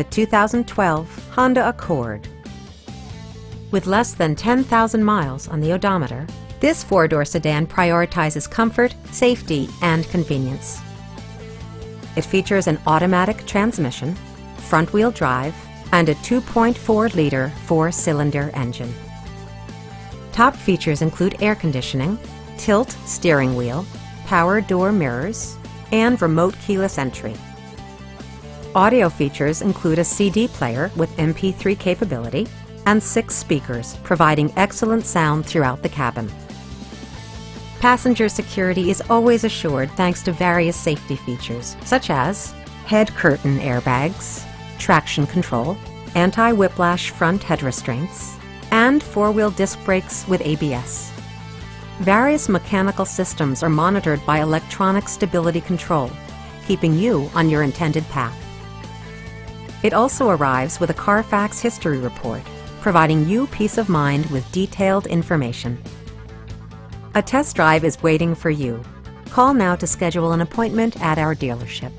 the 2012 Honda Accord. With less than 10,000 miles on the odometer, this four-door sedan prioritizes comfort, safety, and convenience. It features an automatic transmission, front-wheel drive, and a 2.4-liter four-cylinder engine. Top features include air conditioning, tilt steering wheel, power door mirrors, and remote keyless entry. Audio features include a CD player with MP3 capability and six speakers, providing excellent sound throughout the cabin. Passenger security is always assured thanks to various safety features, such as head curtain airbags, traction control, anti-whiplash front head restraints, and four-wheel disc brakes with ABS. Various mechanical systems are monitored by electronic stability control, keeping you on your intended path. It also arrives with a Carfax history report, providing you peace of mind with detailed information. A test drive is waiting for you. Call now to schedule an appointment at our dealership.